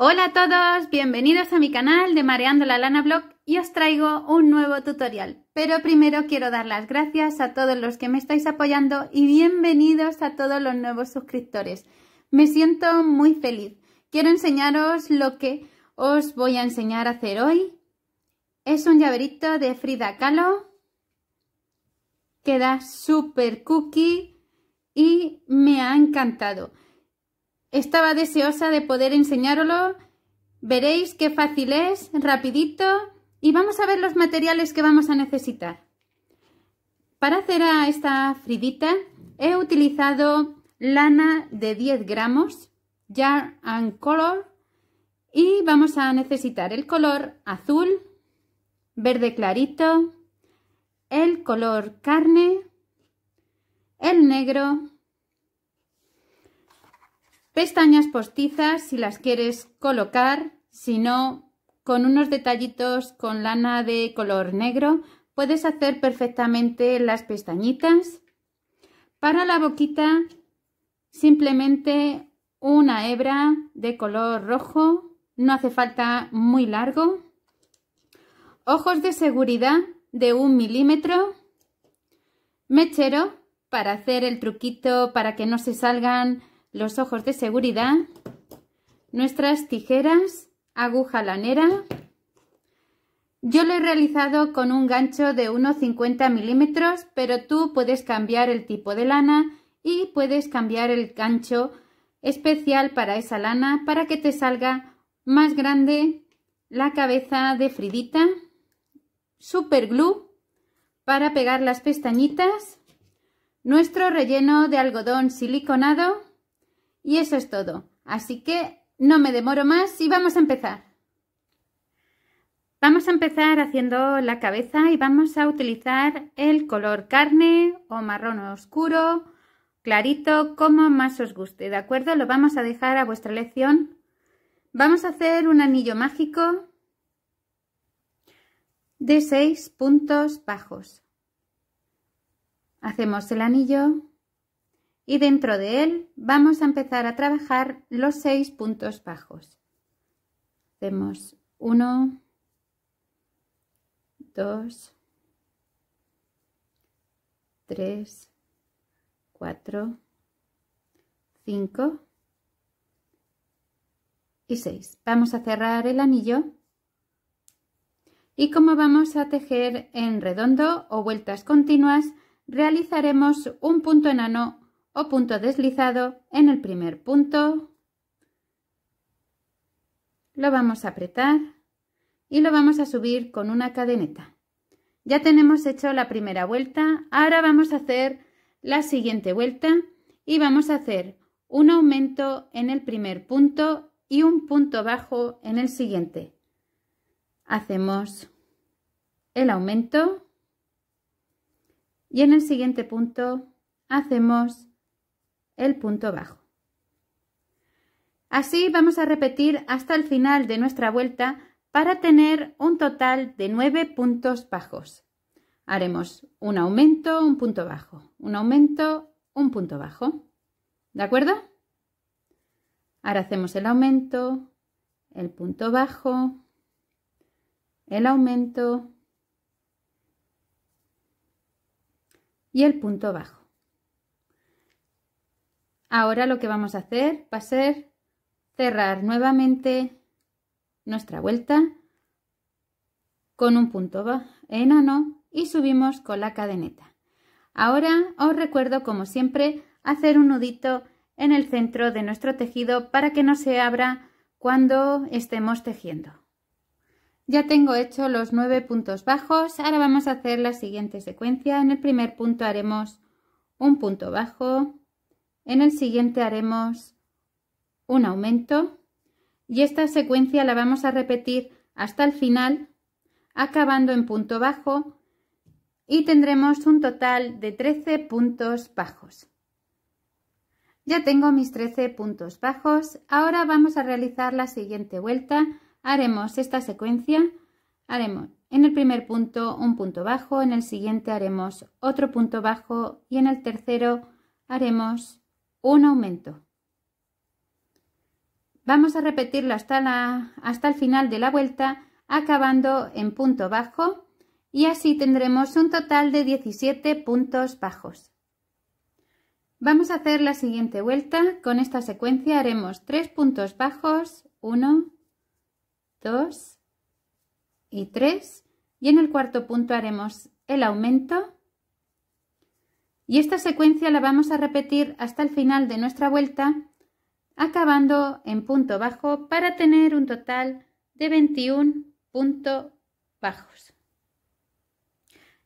Hola a todos, bienvenidos a mi canal de Mareando la Lana Blog y os traigo un nuevo tutorial. Pero primero quiero dar las gracias a todos los que me estáis apoyando y bienvenidos a todos los nuevos suscriptores. Me siento muy feliz. Quiero enseñaros lo que os voy a enseñar a hacer hoy. Es un llaverito de Frida Kahlo. Queda súper cookie y me ha encantado. Estaba deseosa de poder enseñároslo. Veréis qué fácil es, rapidito. Y vamos a ver los materiales que vamos a necesitar. Para hacer a esta fridita he utilizado lana de 10 gramos, Jar and Color. Y vamos a necesitar el color azul, verde clarito, el color carne, el negro, Pestañas postizas si las quieres colocar, si no, con unos detallitos con lana de color negro puedes hacer perfectamente las pestañitas. Para la boquita simplemente una hebra de color rojo, no hace falta muy largo. Ojos de seguridad de un milímetro. Mechero para hacer el truquito para que no se salgan los ojos de seguridad, nuestras tijeras, aguja lanera. Yo lo he realizado con un gancho de unos 50 milímetros, pero tú puedes cambiar el tipo de lana y puedes cambiar el gancho especial para esa lana para que te salga más grande la cabeza de Fridita, super glue para pegar las pestañitas, nuestro relleno de algodón siliconado y eso es todo. Así que no me demoro más y vamos a empezar. Vamos a empezar haciendo la cabeza y vamos a utilizar el color carne o marrón oscuro, clarito, como más os guste, ¿de acuerdo? Lo vamos a dejar a vuestra elección. Vamos a hacer un anillo mágico de seis puntos bajos. Hacemos el anillo y dentro de él vamos a empezar a trabajar los seis puntos bajos. Hacemos uno, dos, tres, cuatro, cinco y seis. Vamos a cerrar el anillo y como vamos a tejer en redondo o vueltas continuas, realizaremos un punto enano o punto deslizado en el primer punto. Lo vamos a apretar y lo vamos a subir con una cadeneta. Ya tenemos hecho la primera vuelta, ahora vamos a hacer la siguiente vuelta y vamos a hacer un aumento en el primer punto y un punto bajo en el siguiente. Hacemos el aumento y en el siguiente punto hacemos el punto bajo. Así vamos a repetir hasta el final de nuestra vuelta para tener un total de nueve puntos bajos. Haremos un aumento, un punto bajo, un aumento, un punto bajo. ¿De acuerdo? Ahora hacemos el aumento, el punto bajo, el aumento y el punto bajo. Ahora lo que vamos a hacer va a ser cerrar nuevamente nuestra vuelta con un punto enano y subimos con la cadeneta. Ahora os recuerdo como siempre hacer un nudito en el centro de nuestro tejido para que no se abra cuando estemos tejiendo. Ya tengo hecho los nueve puntos bajos, ahora vamos a hacer la siguiente secuencia. En el primer punto haremos un punto bajo, en el siguiente haremos un aumento y esta secuencia la vamos a repetir hasta el final, acabando en punto bajo y tendremos un total de 13 puntos bajos. Ya tengo mis 13 puntos bajos. Ahora vamos a realizar la siguiente vuelta. Haremos esta secuencia. Haremos en el primer punto un punto bajo, en el siguiente haremos otro punto bajo y en el tercero haremos un aumento. Vamos a repetirlo hasta, la, hasta el final de la vuelta, acabando en punto bajo y así tendremos un total de 17 puntos bajos. Vamos a hacer la siguiente vuelta. Con esta secuencia haremos 3 puntos bajos, 1, 2 y 3. Y en el cuarto punto haremos el aumento. Y esta secuencia la vamos a repetir hasta el final de nuestra vuelta, acabando en punto bajo para tener un total de 21 puntos bajos.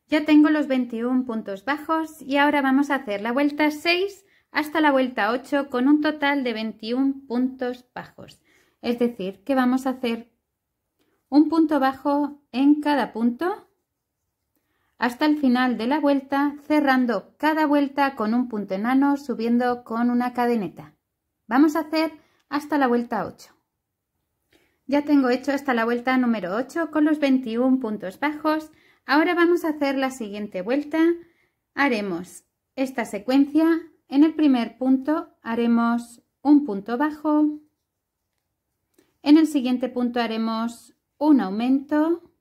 Ya tengo los 21 puntos bajos y ahora vamos a hacer la vuelta 6 hasta la vuelta 8 con un total de 21 puntos bajos. Es decir, que vamos a hacer un punto bajo en cada punto hasta el final de la vuelta, cerrando cada vuelta con un punto enano, subiendo con una cadeneta. Vamos a hacer hasta la vuelta 8. Ya tengo hecho hasta la vuelta número 8 con los 21 puntos bajos Ahora vamos a hacer la siguiente vuelta. Haremos esta secuencia. En el primer punto haremos un punto bajo. En el siguiente punto haremos un aumento.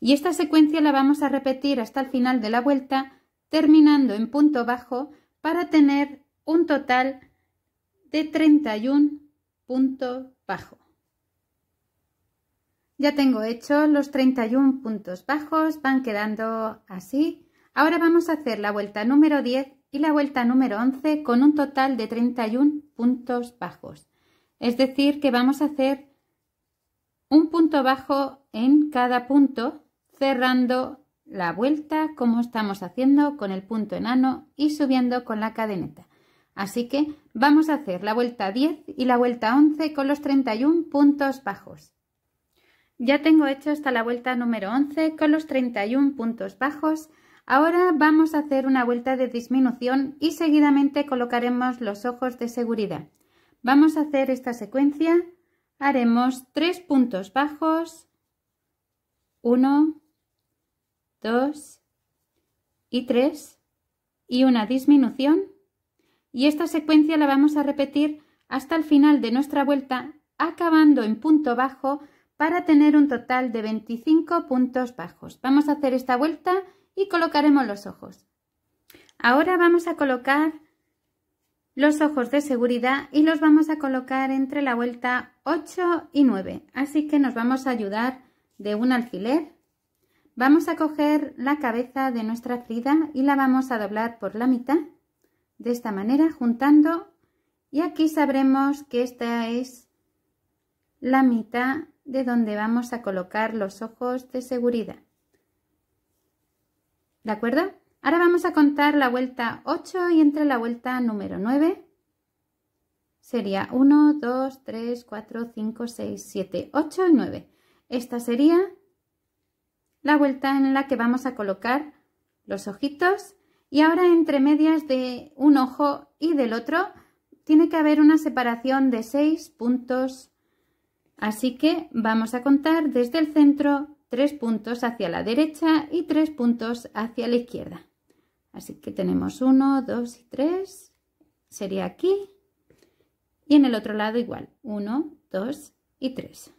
Y esta secuencia la vamos a repetir hasta el final de la vuelta, terminando en punto bajo para tener un total de 31 puntos bajos. Ya tengo hecho los 31 puntos bajos, van quedando así. Ahora vamos a hacer la vuelta número 10 y la vuelta número 11 con un total de 31 puntos bajos. Es decir, que vamos a hacer un punto bajo en cada punto, cerrando la vuelta como estamos haciendo con el punto enano y subiendo con la cadeneta. Así que vamos a hacer la vuelta 10 y la vuelta 11 con los 31 puntos bajos. Ya tengo hecho hasta la vuelta número 11 con los 31 puntos bajos. Ahora vamos a hacer una vuelta de disminución y seguidamente colocaremos los ojos de seguridad. Vamos a hacer esta secuencia. Haremos 3 puntos bajos, 1, 2 y 3 y una disminución. Y esta secuencia la vamos a repetir hasta el final de nuestra vuelta, acabando en punto bajo para tener un total de 25 puntos bajos. Vamos a hacer esta vuelta y colocaremos los ojos. Ahora vamos a colocar los ojos de seguridad y los vamos a colocar entre la vuelta 8 y 9. Así que nos vamos a ayudar de un alfiler. Vamos a coger la cabeza de nuestra frida y la vamos a doblar por la mitad. De esta manera, juntando. Y aquí sabremos que esta es la mitad de donde vamos a colocar los ojos de seguridad. ¿De acuerdo? Ahora vamos a contar la vuelta 8 y entre la vuelta número 9 sería 1, 2, 3, 4, 5, 6, 7, 8 y 9. Esta sería la vuelta en la que vamos a colocar los ojitos y ahora entre medias de un ojo y del otro tiene que haber una separación de 6 puntos Así que vamos a contar desde el centro tres puntos hacia la derecha y tres puntos hacia la izquierda. Así que tenemos uno, dos y tres. Sería aquí. Y en el otro lado igual. Uno, dos y tres.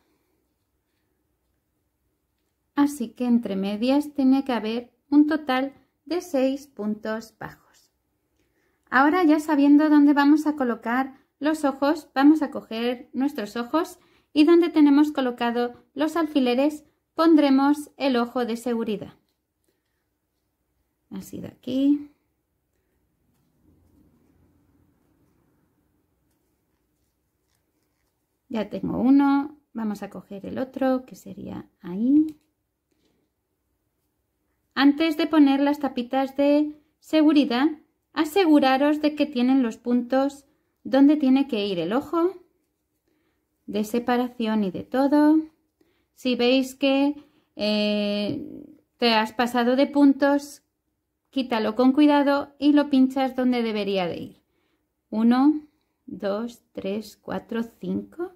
Así que entre medias tiene que haber un total de seis puntos bajos. Ahora ya sabiendo dónde vamos a colocar los ojos, vamos a coger nuestros ojos y donde tenemos colocado los alfileres pondremos el ojo de seguridad. Así de aquí. Ya tengo uno, vamos a coger el otro que sería ahí. Antes de poner las tapitas de seguridad, aseguraros de que tienen los puntos donde tiene que ir el ojo de separación y de todo. Si veis que eh, te has pasado de puntos, quítalo con cuidado y lo pinchas donde debería de ir. 1, 2, 3, 4, 5.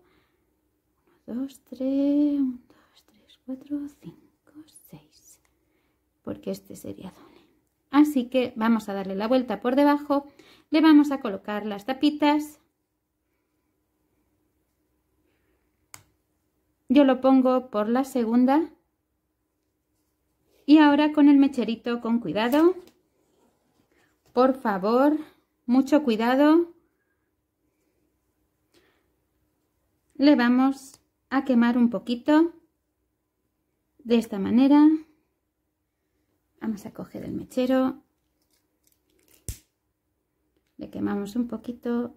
1, 2, 3, 1, 2, 3, 4, 5, 6 porque este sería doble. Así que vamos a darle la vuelta por debajo, le vamos a colocar las tapitas. Yo lo pongo por la segunda. Y ahora con el mecherito con cuidado. Por favor, mucho cuidado. Le vamos a quemar un poquito. De esta manera vamos a coger el mechero le quemamos un poquito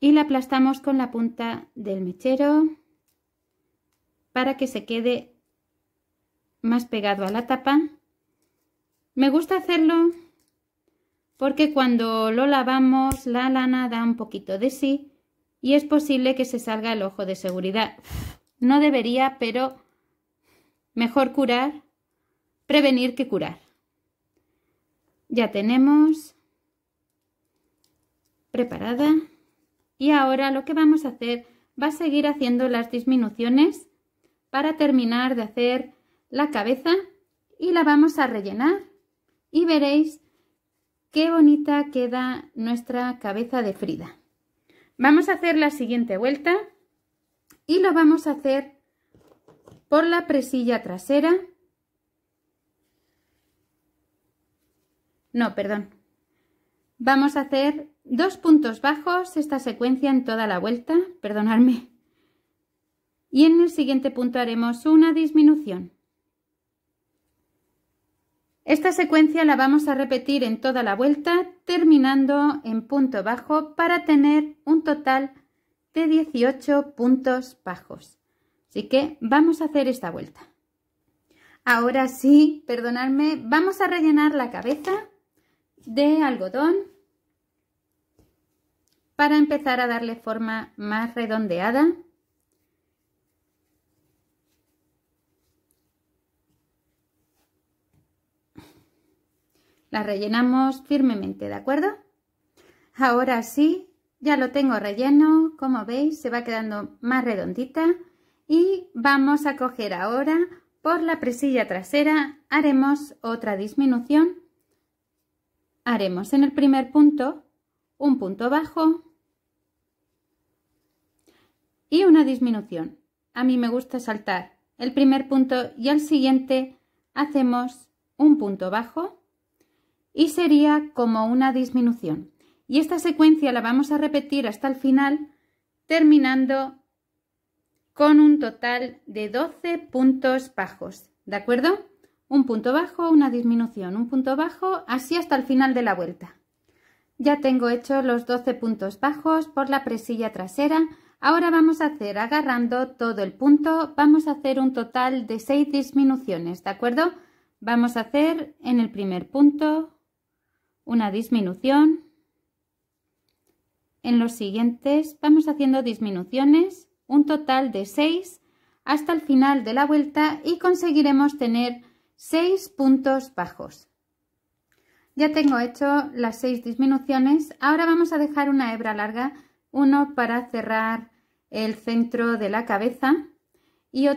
y la aplastamos con la punta del mechero para que se quede más pegado a la tapa. Me gusta hacerlo porque cuando lo lavamos la lana da un poquito de sí y es posible que se salga el ojo de seguridad. No debería, pero mejor curar, prevenir que curar. Ya tenemos preparada. Y ahora lo que vamos a hacer va a seguir haciendo las disminuciones para terminar de hacer la cabeza y la vamos a rellenar y veréis qué bonita queda nuestra cabeza de Frida. Vamos a hacer la siguiente vuelta y lo vamos a hacer por la presilla trasera. No, perdón. Vamos a hacer dos puntos bajos esta secuencia en toda la vuelta, perdonadme. Y en el siguiente punto haremos una disminución. Esta secuencia la vamos a repetir en toda la vuelta, terminando en punto bajo para tener un total de 18 puntos bajos. Así que vamos a hacer esta vuelta. Ahora sí, perdonadme, vamos a rellenar la cabeza de algodón para empezar a darle forma más redondeada. La rellenamos firmemente, ¿de acuerdo? Ahora sí, ya lo tengo relleno, como veis se va quedando más redondita y vamos a coger ahora por la presilla trasera, haremos otra disminución. Haremos en el primer punto un punto bajo, y una disminución. A mí me gusta saltar el primer punto y al siguiente hacemos un punto bajo y sería como una disminución. Y esta secuencia la vamos a repetir hasta el final terminando con un total de 12 puntos bajos. ¿De acuerdo? Un punto bajo, una disminución, un punto bajo, así hasta el final de la vuelta. Ya tengo hecho los 12 puntos bajos por la presilla trasera Ahora vamos a hacer, agarrando todo el punto, vamos a hacer un total de 6 disminuciones, ¿de acuerdo? Vamos a hacer en el primer punto una disminución. En los siguientes vamos haciendo disminuciones, un total de 6 hasta el final de la vuelta y conseguiremos tener 6 puntos bajos. Ya tengo hecho las 6 disminuciones, ahora vamos a dejar una hebra larga uno para cerrar el centro de la cabeza y,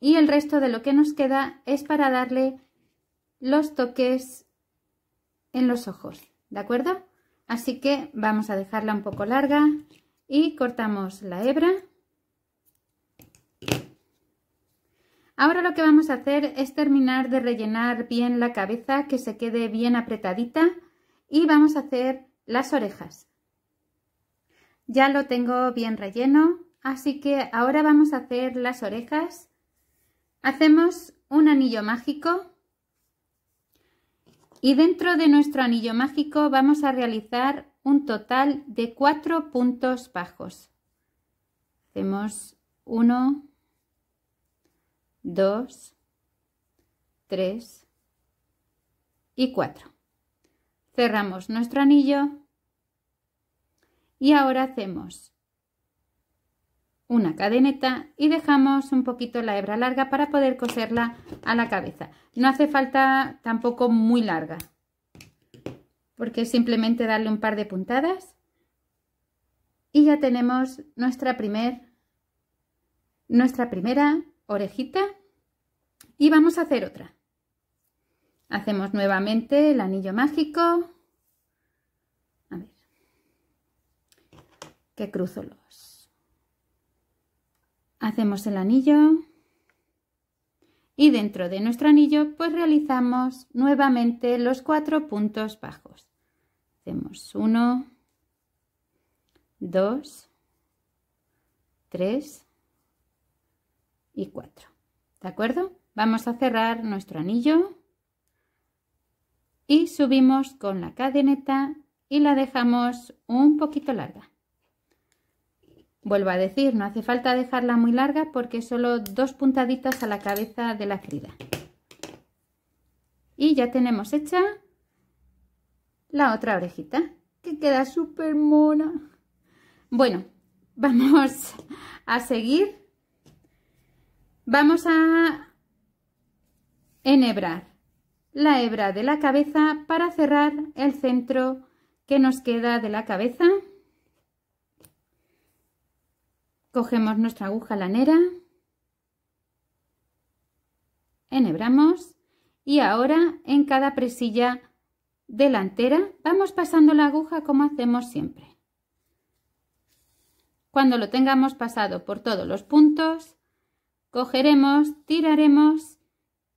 y, el resto de lo que nos queda es para darle los toques en los ojos, ¿de acuerdo? Así que vamos a dejarla un poco larga y cortamos la hebra. Ahora lo que vamos a hacer es terminar de rellenar bien la cabeza, que se quede bien apretadita y vamos a hacer las orejas. Ya lo tengo bien relleno, así que ahora vamos a hacer las orejas. Hacemos un anillo mágico y dentro de nuestro anillo mágico vamos a realizar un total de cuatro puntos bajos. Hacemos uno, dos, tres y cuatro. Cerramos nuestro anillo y ahora hacemos una cadeneta y dejamos un poquito la hebra larga para poder coserla a la cabeza. No hace falta tampoco muy larga, porque es simplemente darle un par de puntadas y ya tenemos nuestra, primer, nuestra primera orejita y vamos a hacer otra. Hacemos nuevamente el anillo mágico que cruzo los hacemos el anillo y dentro de nuestro anillo pues realizamos nuevamente los cuatro puntos bajos. Hacemos uno, dos, tres ¿De acuerdo? Vamos a cerrar nuestro anillo y subimos con la cadeneta y la dejamos un poquito larga. Vuelvo a decir, no hace falta dejarla muy larga porque solo dos puntaditas a la cabeza de la crida. Y ya tenemos hecha la otra orejita, que queda súper mona. Bueno, vamos a seguir. Vamos a enhebrar la hebra de la cabeza para cerrar el centro que nos queda de la cabeza. Cogemos nuestra aguja lanera, enhebramos y ahora en cada presilla delantera vamos pasando la aguja como hacemos siempre. Cuando lo tengamos pasado por todos los puntos, cogeremos, tiraremos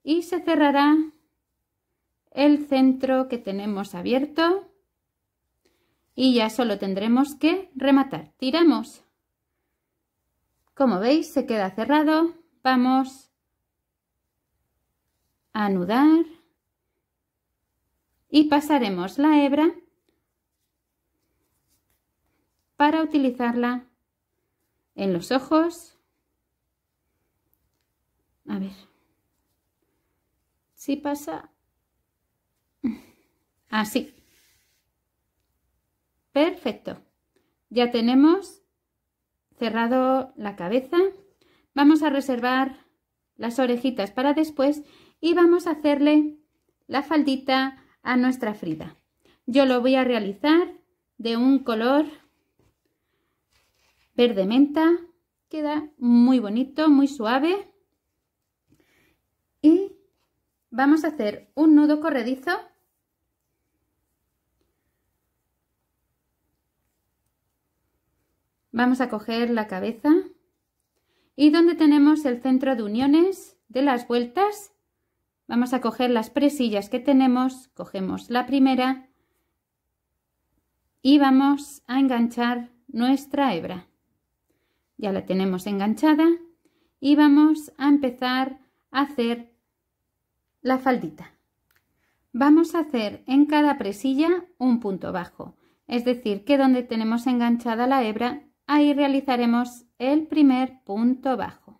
y se cerrará el centro que tenemos abierto y ya solo tendremos que rematar. Tiramos. Como veis se queda cerrado. Vamos a anudar y pasaremos la hebra para utilizarla en los ojos. A ver si pasa así. Perfecto. Ya tenemos cerrado la cabeza. Vamos a reservar las orejitas para después y vamos a hacerle la faldita a nuestra Frida. Yo lo voy a realizar de un color verde menta. Queda muy bonito, muy suave. Y vamos a hacer un nudo corredizo. Vamos a coger la cabeza. Y donde tenemos el centro de uniones de las vueltas, vamos a coger las presillas que tenemos, cogemos la primera y vamos a enganchar nuestra hebra. Ya la tenemos enganchada y vamos a empezar a hacer la faldita. Vamos a hacer en cada presilla un punto bajo, es decir, que donde tenemos enganchada la hebra, ahí realizaremos el primer punto bajo.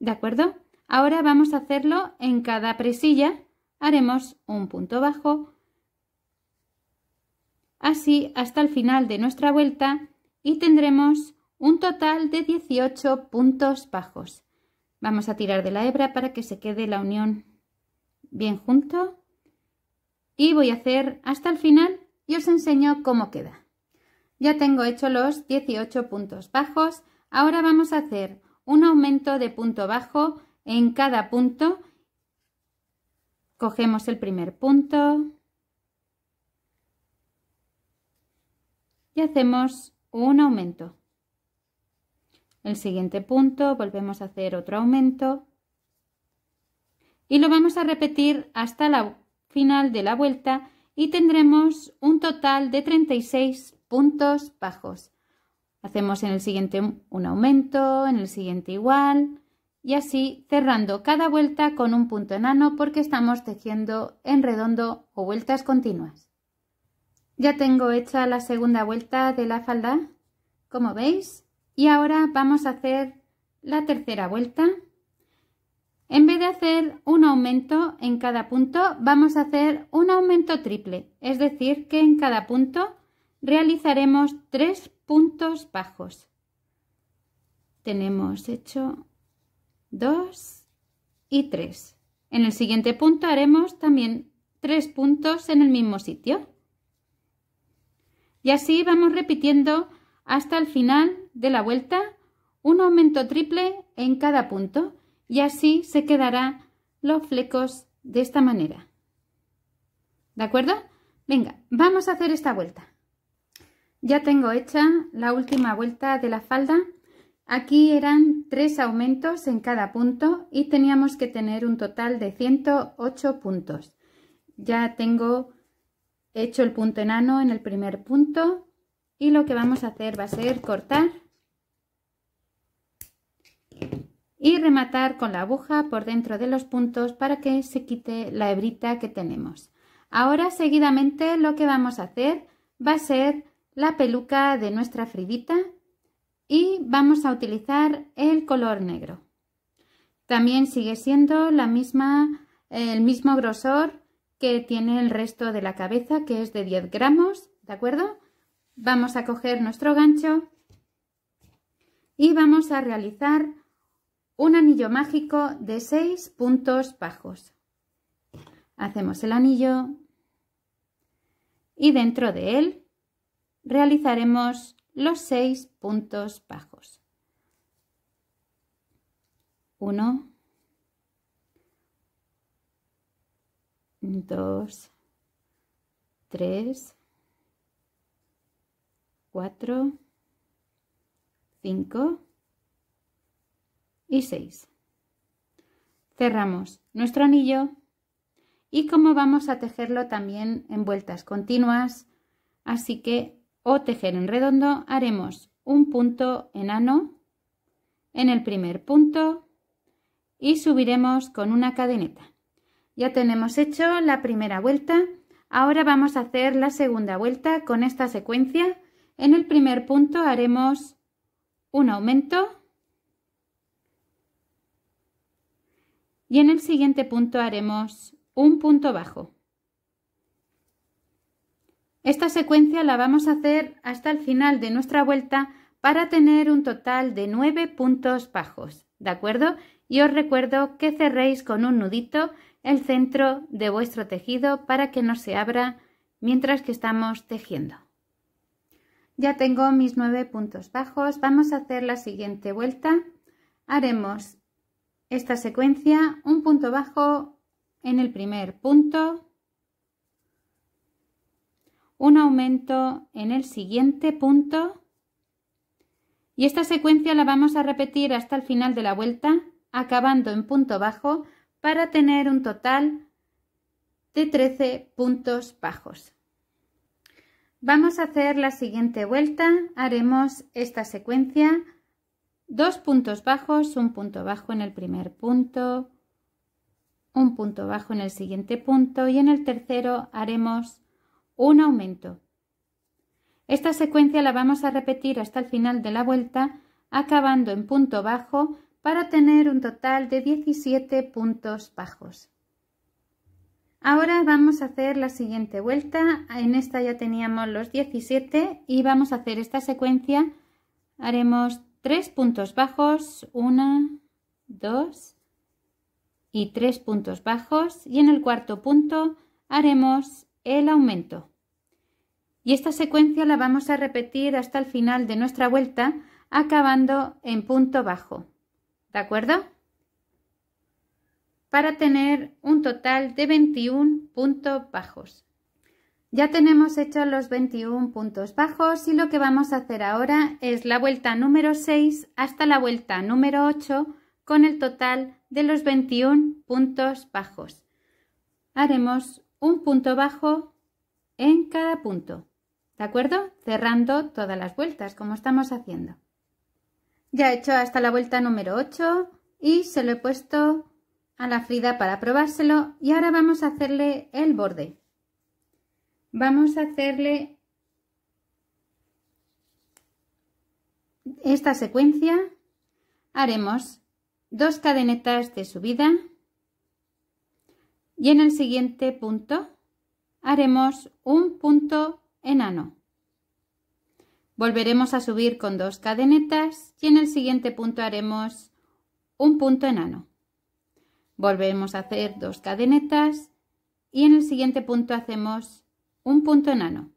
¿De acuerdo? Ahora vamos a hacerlo en cada presilla, haremos un punto bajo, así hasta el final de nuestra vuelta y tendremos un total de 18 puntos bajos. Vamos a tirar de la hebra para que se quede la unión bien junto. Y voy a hacer hasta el final y os enseño cómo queda. Ya tengo hecho los 18 puntos bajos. Ahora vamos a hacer un aumento de punto bajo en cada punto. Cogemos el primer punto y hacemos un aumento. El siguiente punto volvemos a hacer otro aumento y lo vamos a repetir hasta la final de la vuelta y tendremos un total de 36 puntos bajos. Hacemos en el siguiente un aumento, en el siguiente igual y así cerrando cada vuelta con un punto enano porque estamos tejiendo en redondo o vueltas continuas. Ya tengo hecha la segunda vuelta de la falda, como veis, y ahora vamos a hacer la tercera vuelta. En vez de hacer un aumento en cada punto, vamos a hacer un aumento triple, es decir, que en cada punto realizaremos tres puntos bajos. Tenemos hecho dos y tres. En el siguiente punto haremos también tres puntos en el mismo sitio. Y así vamos repitiendo hasta el final de la vuelta un aumento triple en cada punto y así se quedarán los flecos de esta manera. ¿De acuerdo? Venga, vamos a hacer esta vuelta. Ya tengo hecha la última vuelta de la falda. Aquí eran tres aumentos en cada punto y teníamos que tener un total de 108 puntos. Ya tengo hecho el punto enano en el primer punto y lo que vamos a hacer va a ser cortar y rematar con la aguja por dentro de los puntos para que se quite la hebrita que tenemos. Ahora seguidamente lo que vamos a hacer va a ser la peluca de nuestra Fridita y vamos a utilizar el color negro. También sigue siendo la misma, el mismo grosor que tiene el resto de la cabeza que es de 10 gramos, ¿de acuerdo? Vamos a coger nuestro gancho y vamos a realizar un anillo mágico de 6 puntos bajos. Hacemos el anillo y dentro de él realizaremos los 6 puntos bajos. 1, 2, 3, 4, 5, y 6. Cerramos nuestro anillo y como vamos a tejerlo también en vueltas continuas, así que o tejer en redondo haremos un punto enano en el primer punto y subiremos con una cadeneta. Ya tenemos hecho la primera vuelta, ahora vamos a hacer la segunda vuelta con esta secuencia. En el primer punto haremos un aumento y en el siguiente punto haremos un punto bajo. Esta secuencia la vamos a hacer hasta el final de nuestra vuelta para tener un total de nueve puntos bajos, ¿de acuerdo? Y os recuerdo que cerréis con un nudito el centro de vuestro tejido para que no se abra mientras que estamos tejiendo. Ya tengo mis nueve puntos bajos, vamos a hacer la siguiente vuelta. Haremos esta secuencia un punto bajo en el primer punto, un aumento en el siguiente punto y esta secuencia la vamos a repetir hasta el final de la vuelta acabando en punto bajo para tener un total de 13 puntos bajos. Vamos a hacer la siguiente vuelta, haremos esta secuencia dos puntos bajos, un punto bajo en el primer punto, un punto bajo en el siguiente punto y en el tercero haremos un aumento. Esta secuencia la vamos a repetir hasta el final de la vuelta, acabando en punto bajo para tener un total de 17 puntos bajos. Ahora vamos a hacer la siguiente vuelta. En esta ya teníamos los 17 y vamos a hacer esta secuencia. Haremos tres puntos bajos, una, dos y tres puntos bajos y en el cuarto punto haremos el aumento. Y esta secuencia la vamos a repetir hasta el final de nuestra vuelta acabando en punto bajo. ¿De acuerdo? Para tener un total de 21 puntos bajos. Ya tenemos hechos los 21 puntos bajos y lo que vamos a hacer ahora es la vuelta número 6 hasta la vuelta número 8 con el total de los 21 puntos bajos. Haremos un punto bajo en cada punto, ¿de acuerdo? Cerrando todas las vueltas como estamos haciendo. Ya he hecho hasta la vuelta número 8 y se lo he puesto a la Frida para probárselo y ahora vamos a hacerle el borde vamos a hacerle esta secuencia haremos dos cadenetas de subida y en el siguiente punto haremos un punto enano. Volveremos a subir con dos cadenetas y en el siguiente punto haremos un punto enano. Volvemos a hacer dos cadenetas y en el siguiente punto hacemos un punto enano.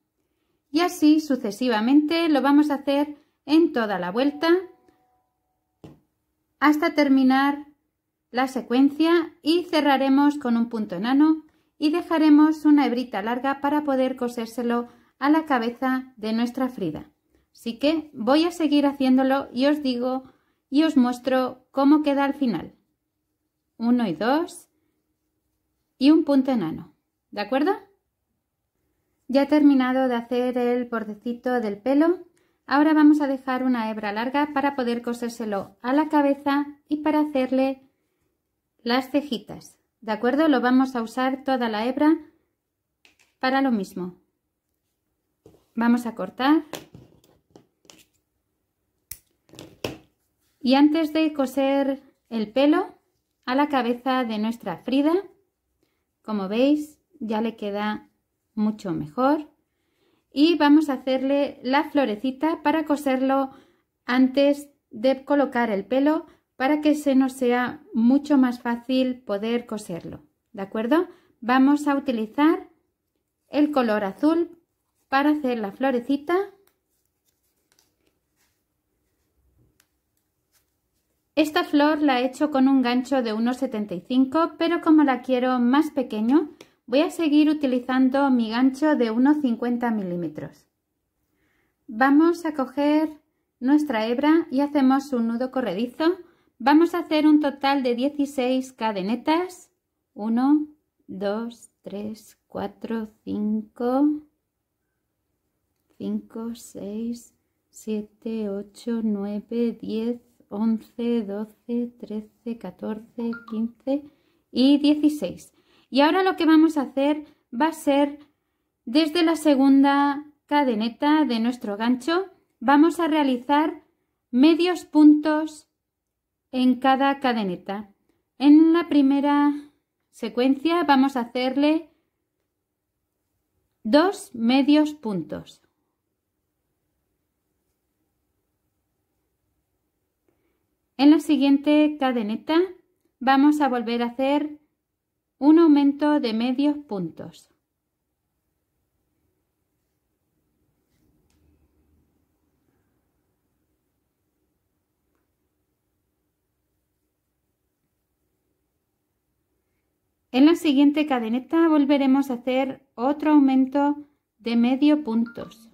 Y así sucesivamente lo vamos a hacer en toda la vuelta hasta terminar la secuencia y cerraremos con un punto enano y dejaremos una hebrita larga para poder cosérselo a la cabeza de nuestra Frida. Así que voy a seguir haciéndolo y os digo y os muestro cómo queda al final. Uno y dos y un punto enano. ¿De acuerdo? Ya he terminado de hacer el bordecito del pelo. Ahora vamos a dejar una hebra larga para poder cosérselo a la cabeza y para hacerle las cejitas. ¿De acuerdo? Lo vamos a usar toda la hebra para lo mismo. Vamos a cortar. Y antes de coser el pelo a la cabeza de nuestra Frida, como veis, ya le queda mucho mejor. Y vamos a hacerle la florecita para coserlo antes de colocar el pelo para que se nos sea mucho más fácil poder coserlo. ¿De acuerdo? Vamos a utilizar el color azul para hacer la florecita. Esta flor la he hecho con un gancho de 1,75 pero como la quiero más pequeño voy a seguir utilizando mi gancho de unos 50 milímetros. Vamos a coger nuestra hebra y hacemos un nudo corredizo. Vamos a hacer un total de 16 cadenetas. 1, 2, 3, 4, 5, 5, 6, 7, 8, 9, 10, 11, 12, 13, 14, 15 y 16. Y ahora lo que vamos a hacer va a ser desde la segunda cadeneta de nuestro gancho vamos a realizar medios puntos en cada cadeneta. En la primera secuencia vamos a hacerle dos medios puntos. En la siguiente cadeneta vamos a volver a hacer un aumento de medios puntos. En la siguiente cadeneta volveremos a hacer otro aumento de medio puntos.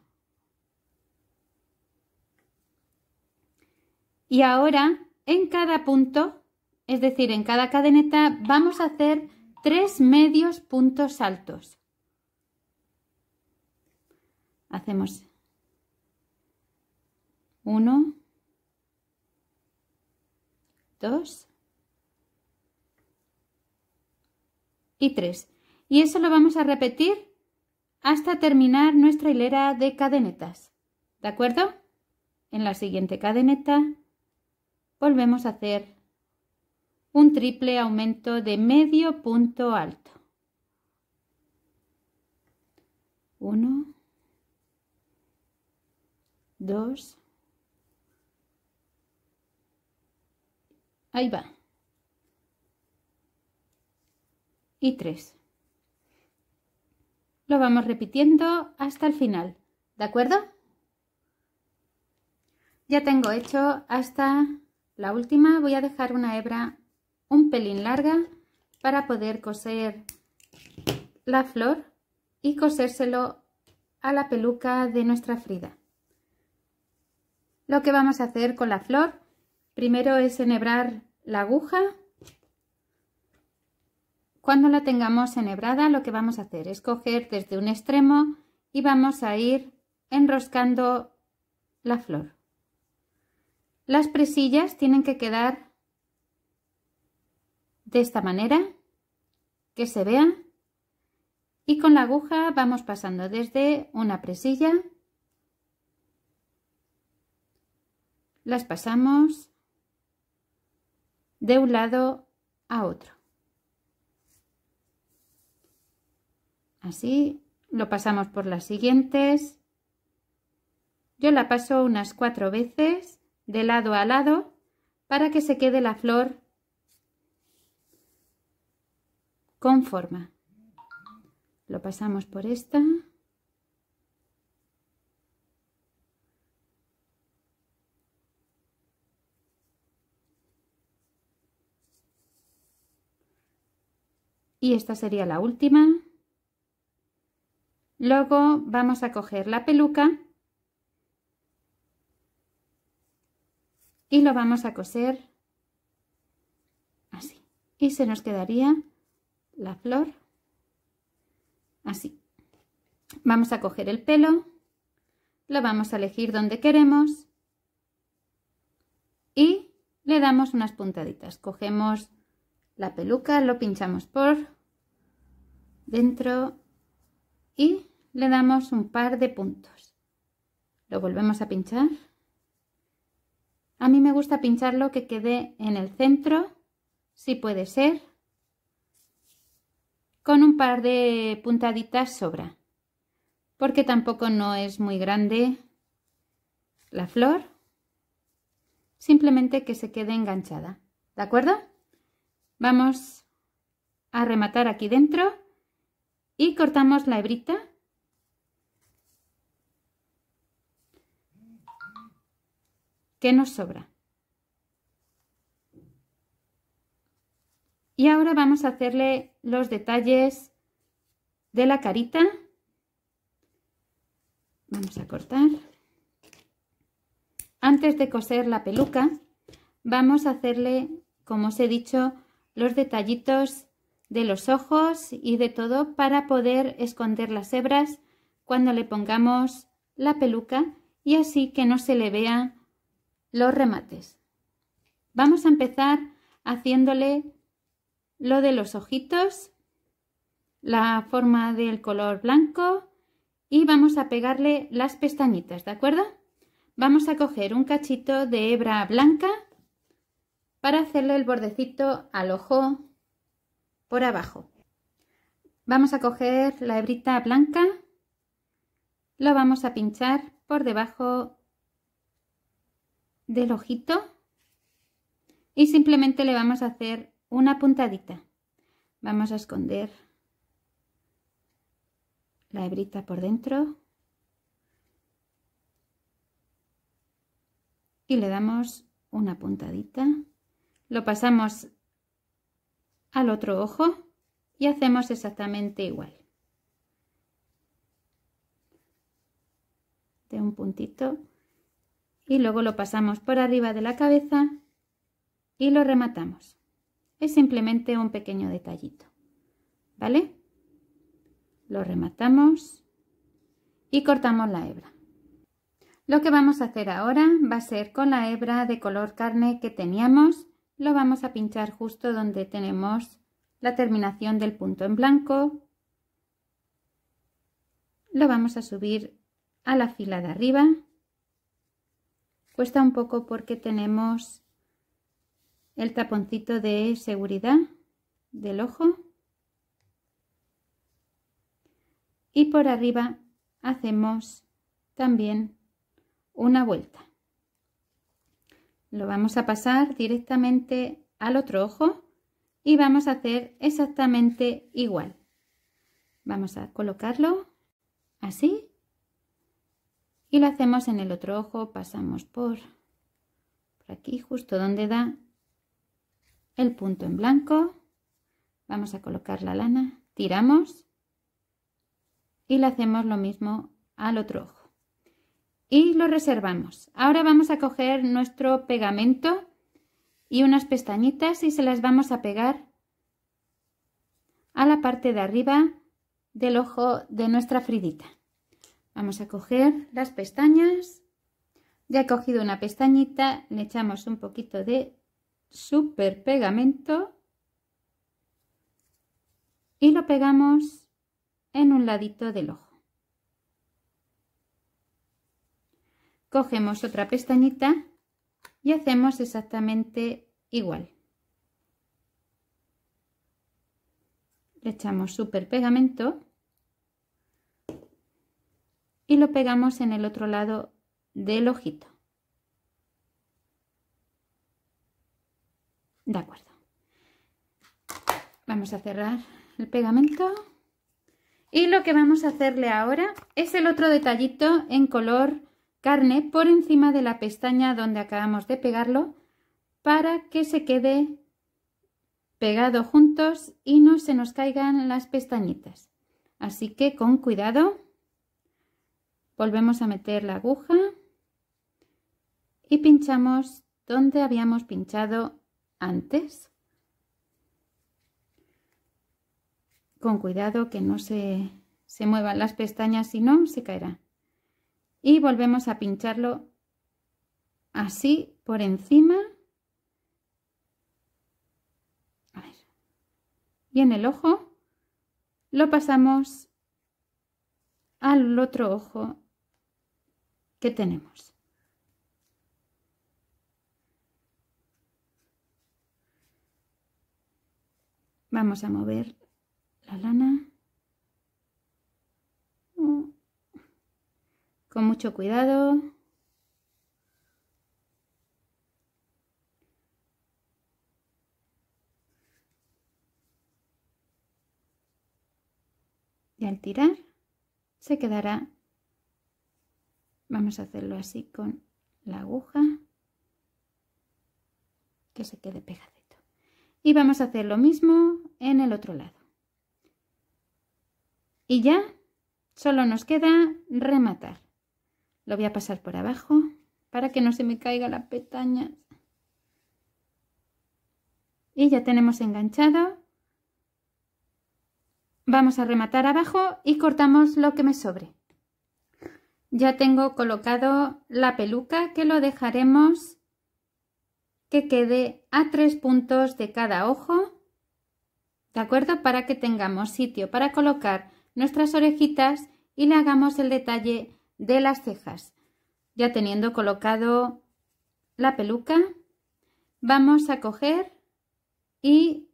Y ahora en cada punto, es decir, en cada cadeneta, vamos a hacer tres medios puntos altos. Hacemos uno, dos y tres. Y eso lo vamos a repetir hasta terminar nuestra hilera de cadenetas. ¿De acuerdo? En la siguiente cadeneta volvemos a hacer un triple aumento de medio punto alto. Uno, dos, ahí va. Y tres. Lo vamos repitiendo hasta el final, ¿de acuerdo? Ya tengo hecho hasta la última. Voy a dejar una hebra un pelín larga para poder coser la flor y cosérselo a la peluca de nuestra Frida. Lo que vamos a hacer con la flor primero es enhebrar la aguja. Cuando la tengamos enhebrada lo que vamos a hacer es coger desde un extremo y vamos a ir enroscando la flor. Las presillas tienen que quedar de esta manera, que se vea. Y con la aguja vamos pasando desde una presilla, las pasamos de un lado a otro. Así lo pasamos por las siguientes. Yo la paso unas cuatro veces de lado a lado para que se quede la flor con forma. Lo pasamos por esta. Y esta sería la última. Luego vamos a coger la peluca y lo vamos a coser así. Y se nos quedaría la flor así. Vamos a coger el pelo, lo vamos a elegir donde queremos y le damos unas puntaditas. Cogemos la peluca, lo pinchamos por dentro y le damos un par de puntos. Lo volvemos a pinchar. A mí me gusta pincharlo que quede en el centro, si puede ser, con un par de puntaditas sobra, porque tampoco no es muy grande la flor, simplemente que se quede enganchada, ¿de acuerdo? Vamos a rematar aquí dentro y cortamos la hebrita que nos sobra. Y ahora vamos a hacerle los detalles de la carita. Vamos a cortar. Antes de coser la peluca, vamos a hacerle, como os he dicho, los detallitos de los ojos y de todo para poder esconder las hebras cuando le pongamos la peluca y así que no se le vea los remates. Vamos a empezar haciéndole lo de los ojitos, la forma del color blanco y vamos a pegarle las pestañitas, ¿de acuerdo? Vamos a coger un cachito de hebra blanca para hacerle el bordecito al ojo por abajo. Vamos a coger la hebrita blanca, lo vamos a pinchar por debajo del ojito y simplemente le vamos a hacer una puntadita. Vamos a esconder la hebrita por dentro y le damos una puntadita. Lo pasamos al otro ojo y hacemos exactamente igual. De un puntito y luego lo pasamos por arriba de la cabeza y lo rematamos. Es simplemente un pequeño detallito, ¿vale? Lo rematamos y cortamos la hebra. Lo que vamos a hacer ahora va a ser con la hebra de color carne que teníamos, lo vamos a pinchar justo donde tenemos la terminación del punto en blanco. Lo vamos a subir a la fila de arriba Cuesta un poco porque tenemos el taponcito de seguridad del ojo. Y por arriba hacemos también una vuelta. Lo vamos a pasar directamente al otro ojo y vamos a hacer exactamente igual. Vamos a colocarlo así y lo hacemos en el otro ojo, pasamos por, aquí, justo donde da el punto en blanco. Vamos a colocar la lana, tiramos y le hacemos lo mismo al otro ojo. Y lo reservamos. Ahora vamos a coger nuestro pegamento y unas pestañitas y se las vamos a pegar a la parte de arriba del ojo de nuestra fridita. Vamos a coger las pestañas. Ya he cogido una pestañita, le echamos un poquito de super pegamento y lo pegamos en un ladito del ojo. Cogemos otra pestañita y hacemos exactamente igual. Le echamos super pegamento y lo pegamos en el otro lado del ojito. De acuerdo. Vamos a cerrar el pegamento. Y lo que vamos a hacerle ahora es el otro detallito en color carne por encima de la pestaña donde acabamos de pegarlo para que se quede pegado juntos y no se nos caigan las pestañitas. Así que con cuidado Volvemos a meter la aguja y pinchamos donde habíamos pinchado antes. Con cuidado que no se, se muevan las pestañas, si no se caerá. Y volvemos a pincharlo así por encima. Y en el ojo lo pasamos al otro ojo que tenemos. Vamos a mover la lana con mucho cuidado. Y al tirar se quedará, vamos a hacerlo así con la aguja, que se quede pegadito. Y vamos a hacer lo mismo en el otro lado. Y ya solo nos queda rematar. Lo voy a pasar por abajo para que no se me caiga la pestaña. Y ya tenemos enganchado. Vamos a rematar abajo y cortamos lo que me sobre. Ya tengo colocado la peluca que lo dejaremos que quede a tres puntos de cada ojo, ¿de acuerdo? Para que tengamos sitio para colocar nuestras orejitas y le hagamos el detalle de las cejas. Ya teniendo colocado la peluca, vamos a coger y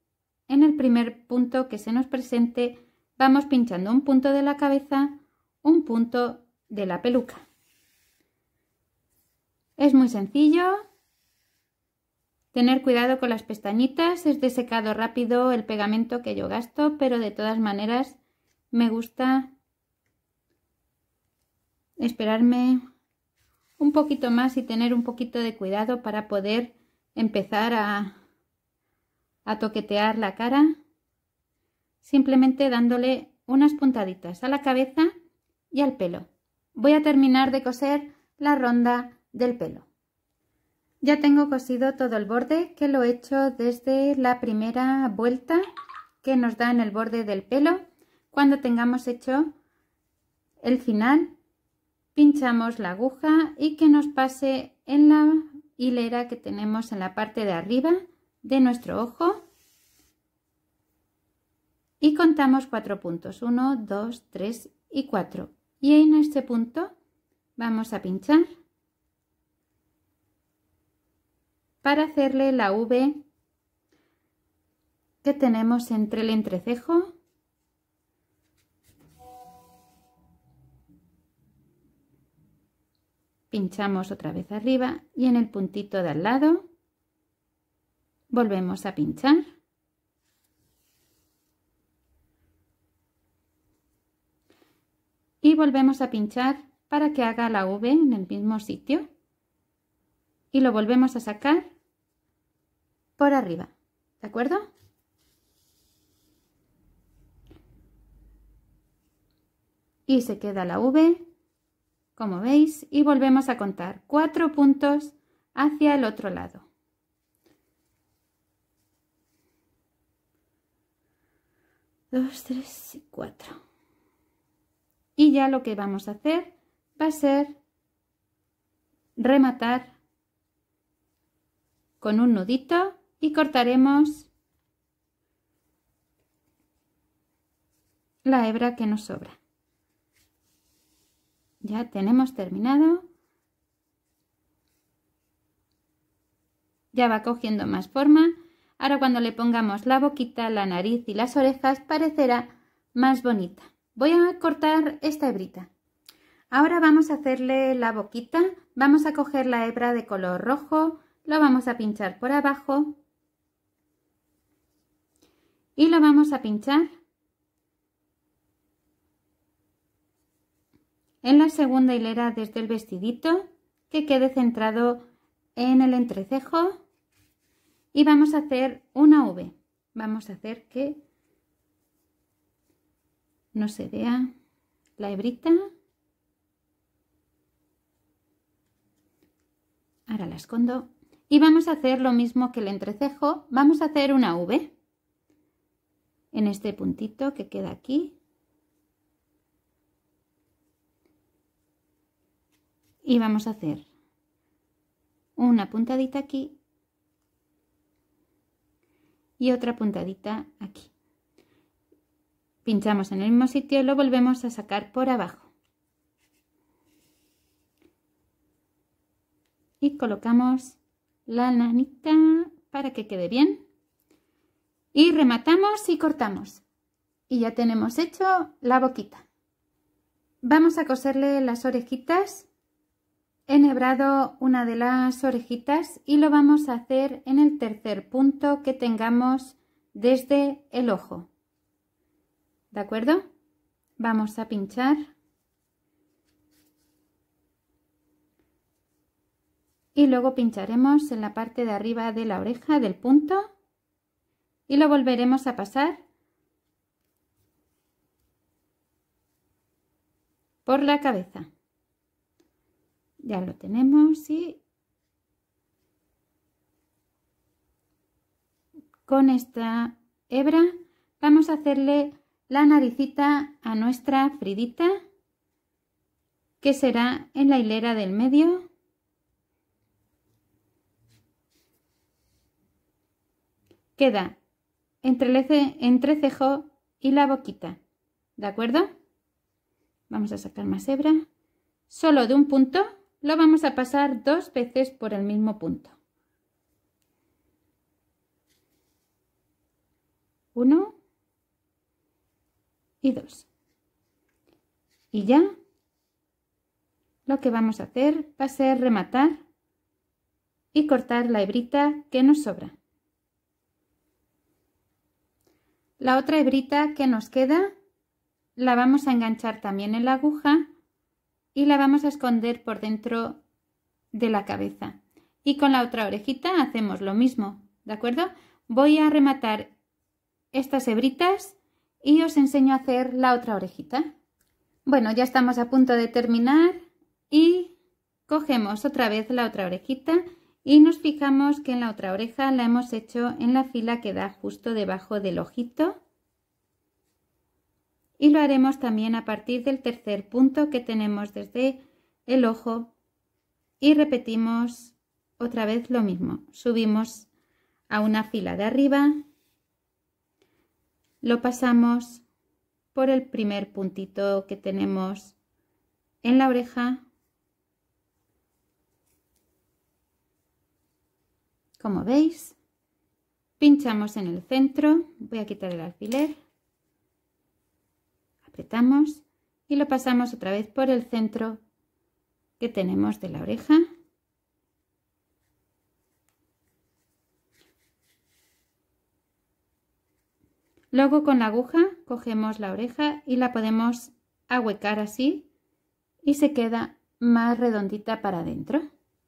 en el primer punto que se nos presente vamos pinchando un punto de la cabeza, un punto de la peluca. Es muy sencillo, Tener cuidado con las pestañitas, es de secado rápido el pegamento que yo gasto, pero de todas maneras me gusta esperarme un poquito más y tener un poquito de cuidado para poder empezar a, a toquetear la cara simplemente dándole unas puntaditas a la cabeza y al pelo. Voy a terminar de coser la ronda del pelo. Ya tengo cosido todo el borde que lo he hecho desde la primera vuelta que nos da en el borde del pelo. Cuando tengamos hecho el final, pinchamos la aguja y que nos pase en la hilera que tenemos en la parte de arriba de nuestro ojo. Y contamos cuatro puntos, 1, 2, 3 y 4. Y en este punto vamos a pinchar para hacerle la V que tenemos entre el entrecejo pinchamos otra vez arriba y en el puntito de al lado volvemos a pinchar volvemos a pinchar para que haga la V en el mismo sitio y lo volvemos a sacar por arriba, ¿de acuerdo? Y se queda la V, como veis, y volvemos a contar cuatro puntos hacia el otro lado. Dos, tres y cuatro. Y ya lo que vamos a hacer va a ser rematar con un nudito y cortaremos la hebra que nos sobra. Ya tenemos terminado. Ya va cogiendo más forma. Ahora cuando le pongamos la boquita, la nariz y las orejas parecerá más bonita. Voy a cortar esta hebrita. Ahora vamos a hacerle la boquita. Vamos a coger la hebra de color rojo, lo vamos a pinchar por abajo y lo vamos a pinchar en la segunda hilera desde el vestidito que quede centrado en el entrecejo y vamos a hacer una V. Vamos a hacer que no se vea la hebrita. Ahora la escondo. Y vamos a hacer lo mismo que el entrecejo. Vamos a hacer una V en este puntito que queda aquí. Y vamos a hacer una puntadita aquí y otra puntadita aquí. Pinchamos en el mismo sitio y lo volvemos a sacar por abajo. Y colocamos la lanita para que quede bien. Y rematamos y cortamos. Y ya tenemos hecho la boquita. Vamos a coserle las orejitas enhebrado una de las orejitas y lo vamos a hacer en el tercer punto que tengamos desde el ojo. ¿De acuerdo? Vamos a pinchar. Y luego pincharemos en la parte de arriba de la oreja del punto y lo volveremos a pasar por la cabeza ya lo tenemos y con esta hebra vamos a hacerle la naricita a nuestra fridita que será en la hilera del medio queda entre el entrecejo y la boquita ¿de acuerdo? vamos a sacar más hebra solo de un punto lo vamos a pasar dos veces por el mismo punto. Uno y. Y ya lo que vamos a hacer va a ser rematar y cortar la hebrita que nos sobra. La otra hebrita que nos queda la vamos a enganchar también en la aguja y la vamos a esconder por dentro de la cabeza. Y con la otra orejita hacemos lo mismo, ¿de acuerdo? Voy a rematar estas hebritas y os enseño a hacer la otra orejita. Bueno, ya estamos a punto de terminar y cogemos otra vez la otra orejita y nos fijamos que en la otra oreja la hemos hecho en la fila que da justo debajo del ojito y lo haremos también a partir del tercer punto que tenemos desde el ojo y repetimos otra vez lo mismo. Subimos a una fila de arriba, lo pasamos por el primer puntito que tenemos en la oreja, como veis, pinchamos en el centro, voy a quitar el alfiler. Apretamos y lo pasamos otra vez por el centro que tenemos de la oreja. Luego con la aguja cogemos la oreja y la podemos ahuecar así y se queda más redondita para adentro,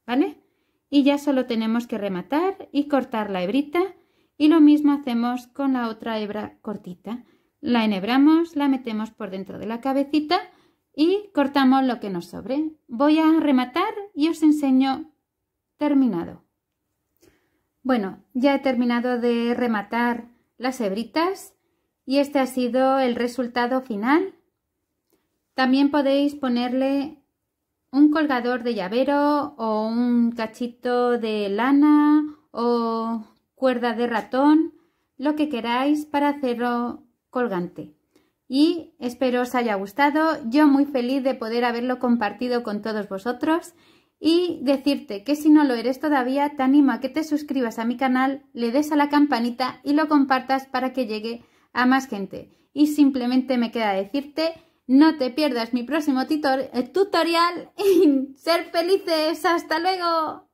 ¿vale? Y ya solo tenemos que rematar y cortar la hebrita y lo mismo hacemos con la otra hebra cortita. La enhebramos, la metemos por dentro de la cabecita y cortamos lo que nos sobre. Voy a rematar y os enseño terminado. Bueno, ya he terminado de rematar las hebritas y este ha sido el resultado final. También podéis ponerle un colgador de llavero o un cachito de lana o cuerda de ratón, lo que queráis para hacerlo colgante. Y espero os haya gustado. Yo muy feliz de poder haberlo compartido con todos vosotros y decirte que si no lo eres todavía, te animo a que te suscribas a mi canal, le des a la campanita y lo compartas para que llegue a más gente. Y simplemente me queda decirte, no te pierdas mi próximo tutorial y ser felices. ¡Hasta luego!